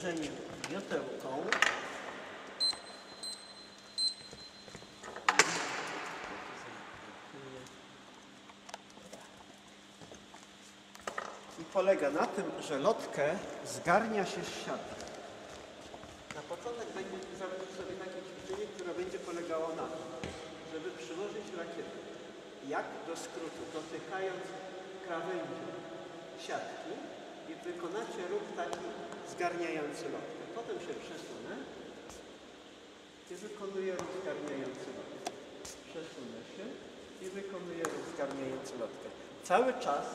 uderzeniem miotełką i polega na tym, że lotkę zgarnia się z siatki. Na początek będzie zrobić sobie takie ćwiczenie, które będzie polegało na tym, żeby przyłożyć rakietę. Jak? Do skrótu, dotykając krawędzi siatki i wykonacie ruch taki zgarniający lotkę. Potem się przesunę i wykonuję ruch zgarniający lotkę. Przesunę się i wykonuję ruch zgarniający lotkę. Cały czas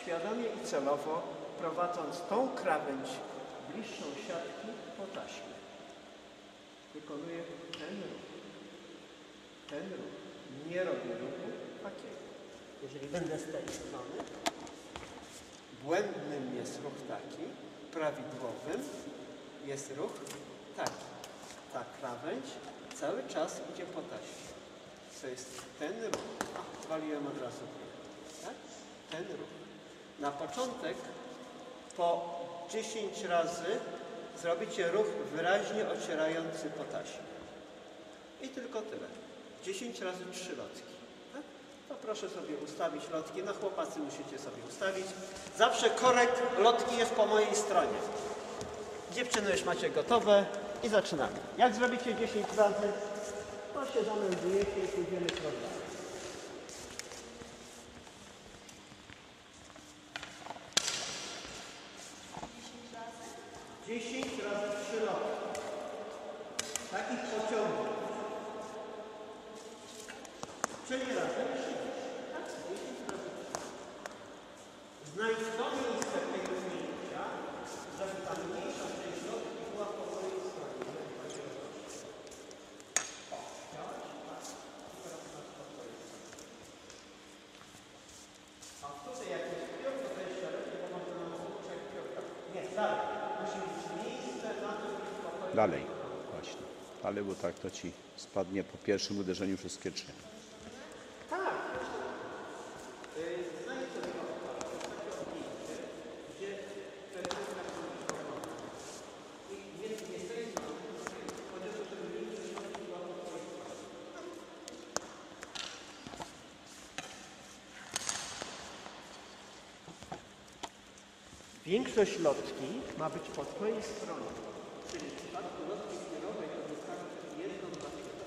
świadomie i celowo prowadząc tą krawędź bliższą siatki po taśmie. Wykonuję ten ruch. Ten ruch. Nie robię ruchu takiego. Jeżeli będę z tej strony, błędnym jest ruch taki, prawidłowym jest ruch taki. Ta krawędź cały czas idzie po taśmie. To jest ten ruch. A, zwaliłem od razu. Tak? Ten ruch. Na początek po 10 razy zrobicie ruch wyraźnie ocierający po taśmie. I tylko tyle. 10 razy 3 lotki. Proszę sobie ustawić lotki. No chłopacy musicie sobie ustawić. Zawsze korek lotki jest po mojej stronie. Dziewczyny już macie gotowe i zaczynamy. Jak zrobicie 10 razy, to się zameldujecie i pójdziemy krok. Takich pociągów. Czyli razem 30. Tak? 10 razy 3. Znajdź to miejsce tego ujęcia, żeby ta mniejsza część lotki była po stronie. chciałaś? Tak. Stronie. A tutaj jak jest piąt, to jeszcze lepiej, bo można nam piątka. Nie, dalej. Musi być miejsce na to, żeby spokojnie. Dalej, właśnie. Ale bo tak to ci spadnie po pierwszym uderzeniu wszystkie trzy. Tak. Yy, Znajdź sobie to jest takie odbicie, gdzie pewnego I nie, nie z tej strony, chodzi o to, żeby większość środków była po twojej stronie. Większość lotki ma być po twojej stronie. Czyli w przypadku lotki zbiorowej to wystarczy jedną rakietę.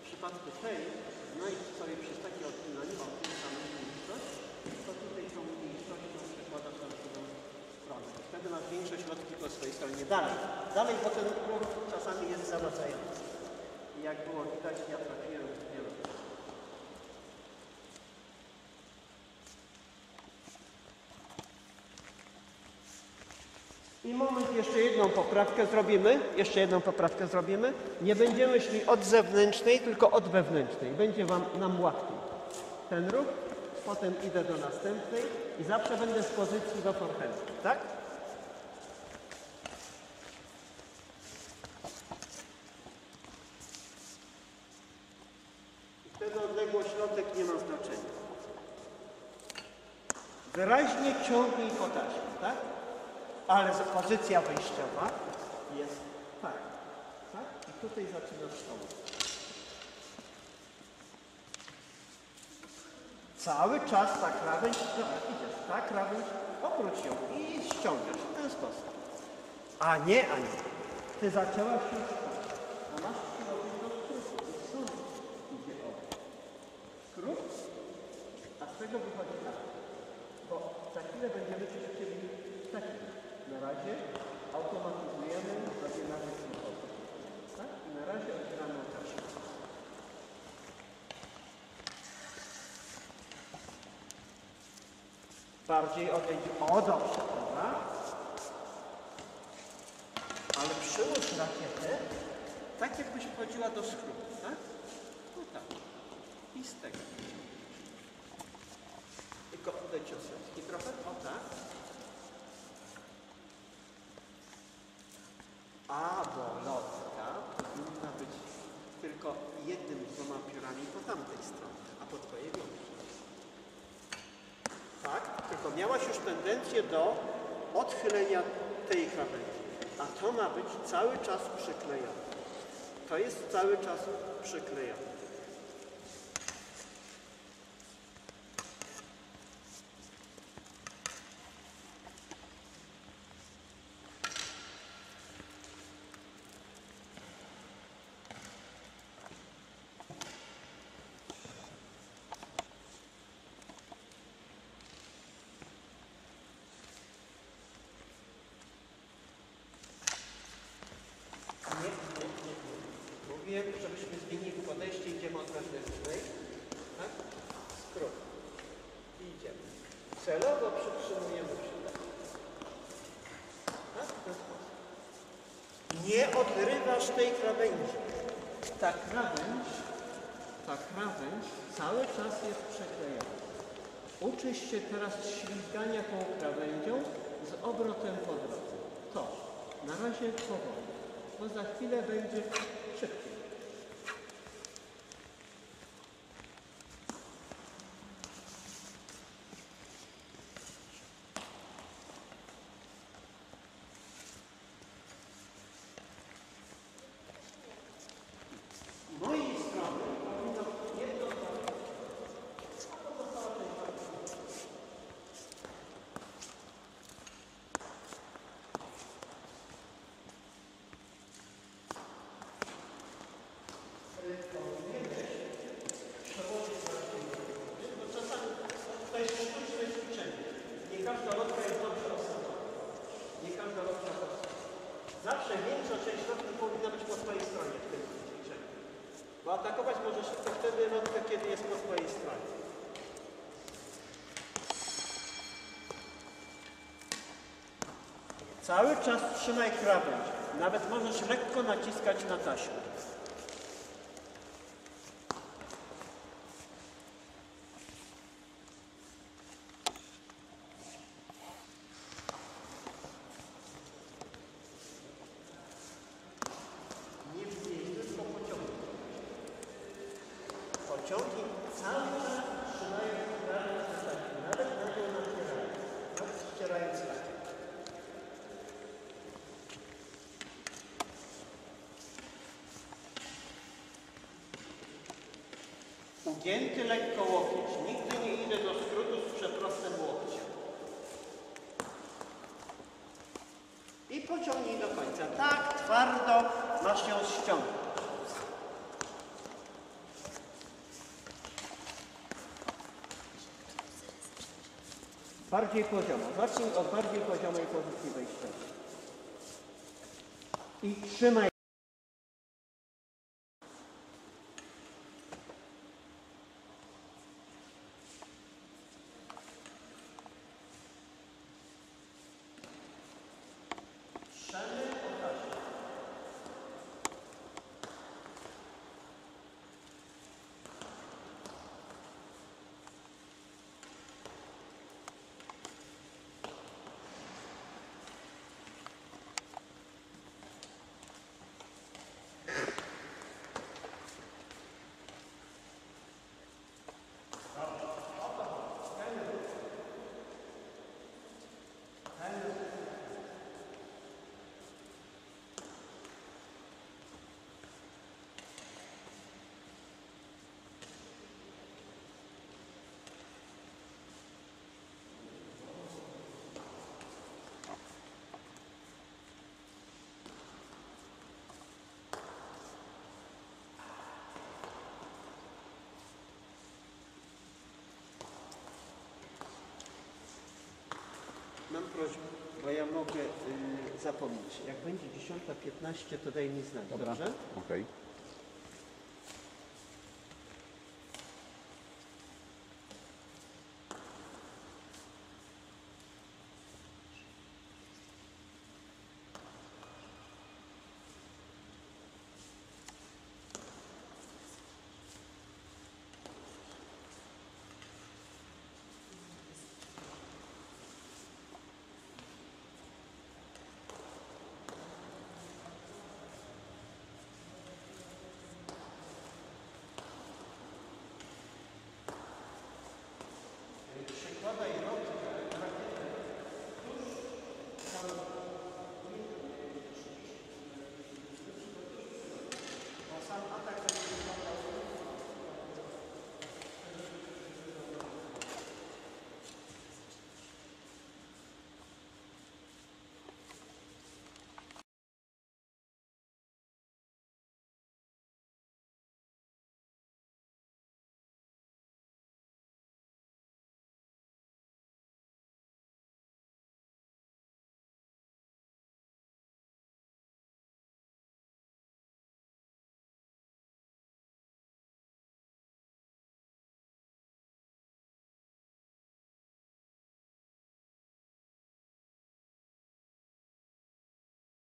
W przypadku tej znajdź sobie przez takie odpinanie o tym samą mniejszość, to tutaj tą mniejszością przekładasz na drugą stronę. Wtedy masz większość lotki po swojej stronie. Dalej, dalej, bo ten ruch czasami jest zawadzający. I jak było widać, ja trafiłem w dwie lotki. I moment, jeszcze jedną poprawkę zrobimy. Jeszcze jedną poprawkę zrobimy. Nie będziemy szli od zewnętrznej, tylko od wewnętrznej. Będzie wam nam łatwiej. Ten ruch, potem idę do następnej i zawsze będę z pozycji do forehandu. Tak? I wtedy odległość lotek nie ma znaczenia. Wyraźnie ciągnij po taśmie, tak? Ale pozycja wyjściowa jest tak. tak? I tutaj zaczynasz tą. Cały czas ta krawędź, dobra, idziesz, ta krawędź, obróć ją i ściągasz w ten sposób. A nie, a nie. Ty zaczęłaś już tak. A masz przyłożyć do skrótu. Stąd idzie obrót. Skrót, a z tego wychodzi tak. Bo za chwilę będziemy coś chcieli takiego. Na razie automatyzujemy sobie nawyk ruchowy. Tak? I na razie otwieramy otoczkę. Bardziej odejdź. O, dobrze, dobra. Ale przyłóż rakietę tak, jakbyś wchodziła do skrótu, tak? No tak. I z tego. Tylko odejdź od środki trochę. O tak. A, bo lotka powinna być tylko jednym, dwoma piórami po tamtej stronie, a po twojej głowie. Tak? Tylko miałaś już tendencję do odchylenia tej krawędzi. a to ma być cały czas przyklejone. To jest cały czas przyklejone. Mówiłem, żebyśmy zmienili podejście, idziemy od wewnętrznej. Tak? Skrót. I idziemy. Celowo przytrzymujemy przylep. Tak? Sposób. Nie odrywasz tej krawędzi. Ta krawędź, ta krawędź cały czas jest przeklejona. Uczysz się teraz ślizgania tą krawędzią z obrotem po drodze. To. Na razie powoli, bo za chwilę będzie szybciej. Z mojej strony powinno jedno bo czasami to jest sztuczne ćwiczenie. Nie każda lotka jest dobrze osadzona. Nie każda lotka jest osadzona. Zawsze większa część lotki powinna być po swojej stronie w tym ćwiczeniu. Bo atakować możesz tylko wtedy lotkę, kiedy jest po swojej stronie. Cały czas trzymaj krawędź. Nawet możesz lekko naciskać na taśmę. Nie wbij, tylko pociągnij. Pociągnij cały czas trzymając krawędź na taśmie. Nawet na nią nacierając. Nawet ścierając taśmę. Ugięty lekko łokieć. Nigdy nie idę do skrótu z przeprostym łokciem. I pociągnij do końca. Tak twardo masz ją ściągnąć. Bardziej poziomo. Zacznij od bardziej poziomej pozycji wejściowej. I trzymaj. Prośbę, bo ja mogę y, zapomnieć. Jak będzie 10.15, to daj mi znać, Dobra. dobrze? Okej.